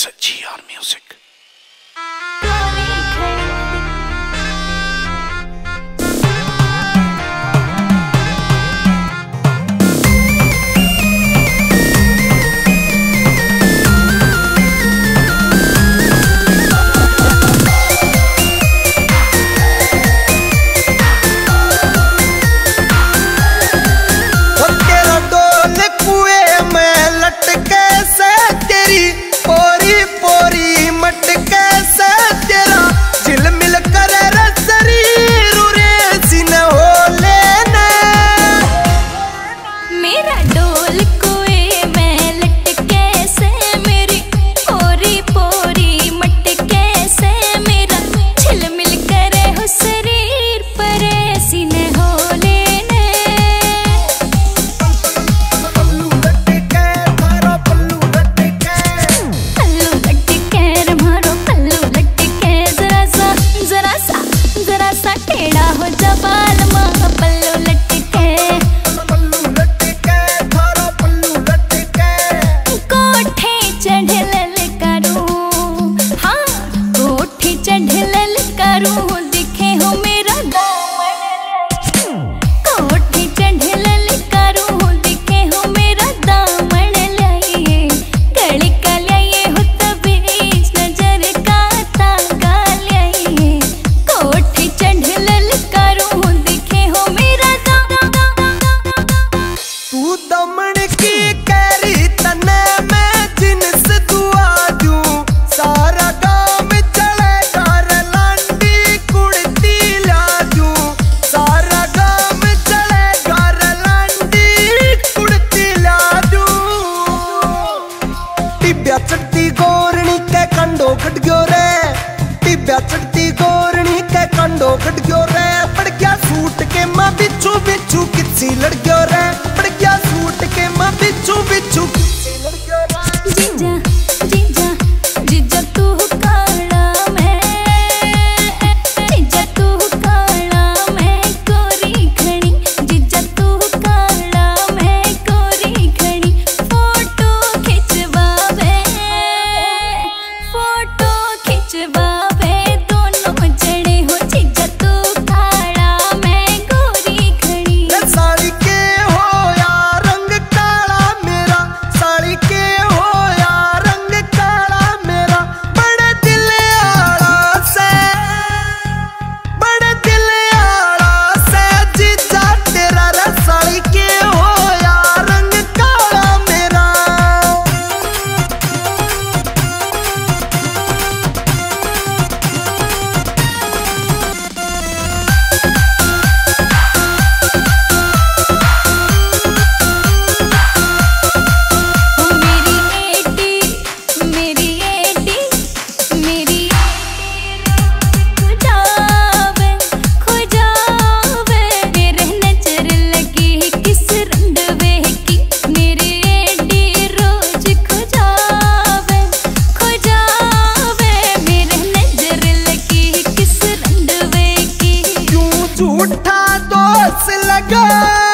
It's a GR Music. खडग्यो रे टिब्या चढती गोरणी काय कांडो खडग्यो रे Go!